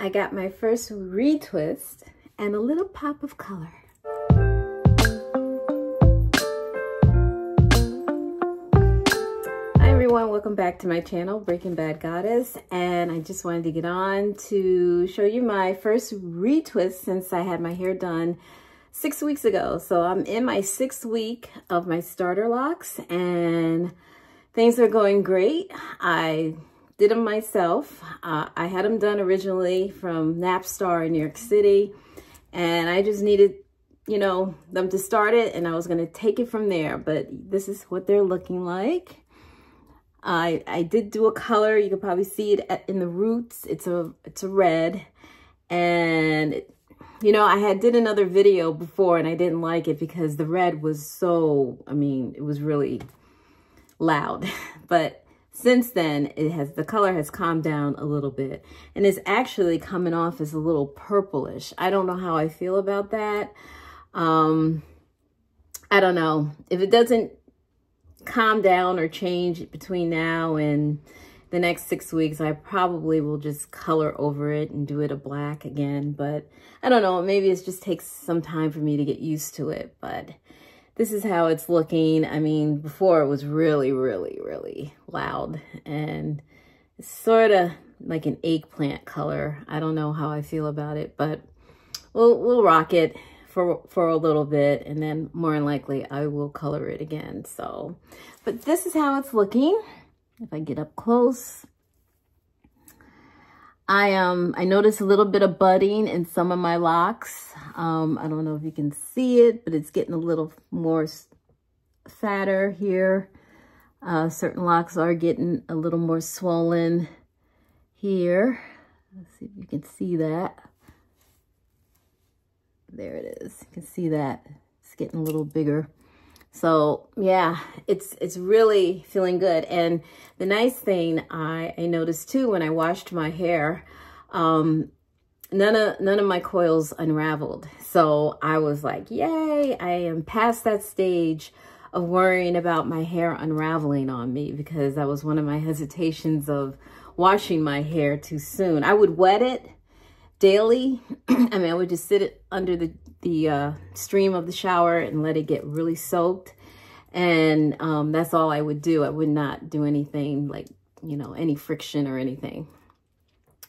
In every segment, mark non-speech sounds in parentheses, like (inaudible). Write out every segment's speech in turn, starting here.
I got my first retwist and a little pop of color. Hi everyone, welcome back to my channel, Breaking Bad Goddess. And I just wanted to get on to show you my first retwist since I had my hair done six weeks ago. So I'm in my sixth week of my starter locks and things are going great. I did them myself. Uh, I had them done originally from Nappstar in New York City, and I just needed, you know, them to start it, and I was going to take it from there, but this is what they're looking like. I, I did do a color. You can probably see it in the roots. It's a, it's a red, and you know, I had did another video before and I didn't like it because the red was so, I mean, it was really loud, (laughs) but since then, it has the color has calmed down a little bit and it's actually coming off as a little purplish. I don't know how I feel about that. Um, I don't know. If it doesn't calm down or change between now and the next six weeks, I probably will just color over it and do it a black again. But I don't know, maybe it just takes some time for me to get used to it. But this is how it's looking. I mean, before it was really, really, really loud and sort of like an eggplant color. I don't know how I feel about it, but we'll, we'll rock it for, for a little bit and then more than likely I will color it again. So, but this is how it's looking. If I get up close, I um I noticed a little bit of budding in some of my locks. Um, I don't know if you can see it, but it's getting a little more fatter here. Uh, certain locks are getting a little more swollen here. Let's see if you can see that. There it is. You can see that. It's getting a little bigger. So yeah, it's it's really feeling good. And the nice thing I, I noticed too when I washed my hair, um, none of none of my coils unraveled. So I was like, yay, I am past that stage of worrying about my hair unraveling on me because that was one of my hesitations of washing my hair too soon. I would wet it daily. (clears throat) I mean, I would just sit it under the, the uh, stream of the shower and let it get really soaked. And um, that's all I would do. I would not do anything like, you know, any friction or anything.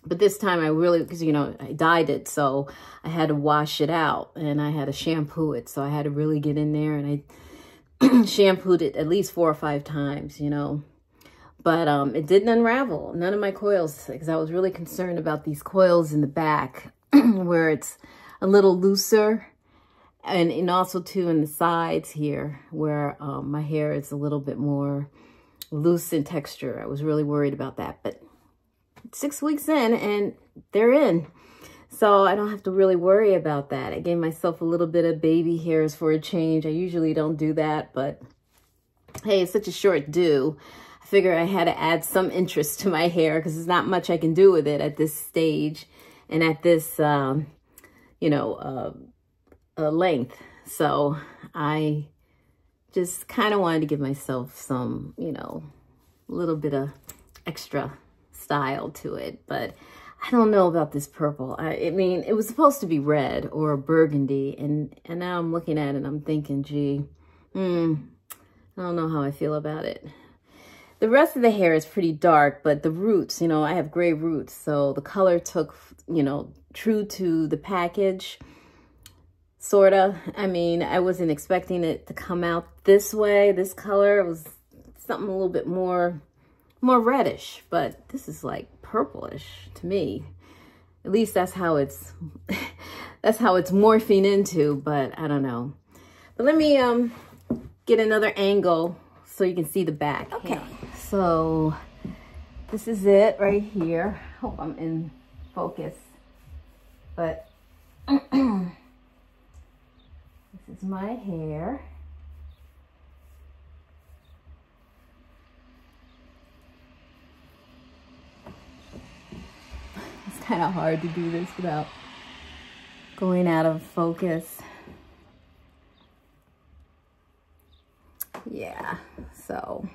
But this time I really, because, you know, I dyed it, so I had to wash it out and I had to shampoo it. So I had to really get in there and I (clears throat) shampooed it at least four or five times, you know. But um, it didn't unravel. None of my coils, because I was really concerned about these coils in the back (clears throat) where it's a little looser. And, and also too in the sides here where um, my hair is a little bit more loose in texture. I was really worried about that. But six weeks in and they're in. So I don't have to really worry about that. I gave myself a little bit of baby hairs for a change. I usually don't do that, but hey, it's such a short do figure I had to add some interest to my hair because there's not much I can do with it at this stage and at this, um, you know, uh, uh, length. So I just kind of wanted to give myself some, you know, a little bit of extra style to it. But I don't know about this purple. I, I mean, it was supposed to be red or burgundy. And, and now I'm looking at it I'm thinking, gee, hmm, I don't know how I feel about it. The rest of the hair is pretty dark, but the roots, you know, I have gray roots. So the color took, you know, true to the package, sort of. I mean, I wasn't expecting it to come out this way. This color It was something a little bit more, more reddish, but this is like purplish to me. At least that's how it's, (laughs) that's how it's morphing into, but I don't know. But let me um get another angle so you can see the back. Okay, so this is it right here. Hope I'm in focus. But (clears throat) this is my hair. (laughs) It's kind of hard to do this without going out of focus. yeah so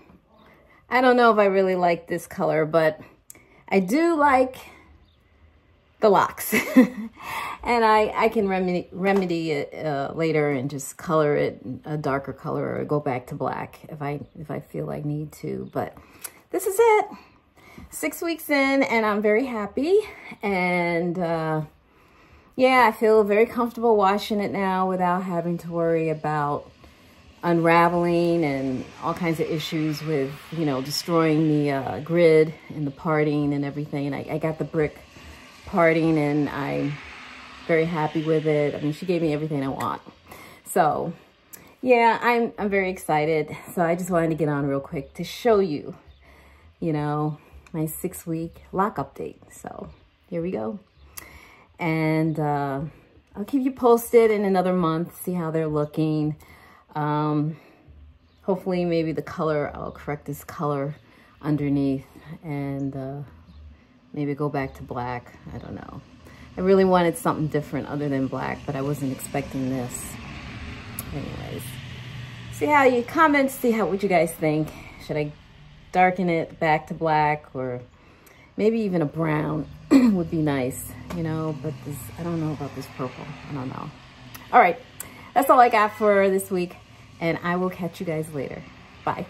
I don't know if I really like this color but I do like the locks. (laughs) and I, I can remedy, remedy it uh, later and just color it a darker color or go back to black if I, if I feel I need to. But this is it. Six weeks in and I'm very happy. And uh, yeah, I feel very comfortable washing it now without having to worry about unraveling and all kinds of issues with, you know, destroying the uh, grid and the parting and everything. And I, I got the brick parting and I'm very happy with it. I mean, she gave me everything I want. So yeah, I'm, I'm very excited. So I just wanted to get on real quick to show you, you know, my six week lock update. So here we go. And uh, I'll keep you posted in another month, see how they're looking. Um, hopefully maybe the color, I'll correct this color underneath and uh, maybe go back to black. I don't know. I really wanted something different other than black, but I wasn't expecting this. Anyways, see how you comment, see how what you guys think. Should I darken it back to black or maybe even a brown (clears throat) would be nice, you know, but this, I don't know about this purple. I don't know. All right, that's all I got for this week, and I will catch you guys later. Bye.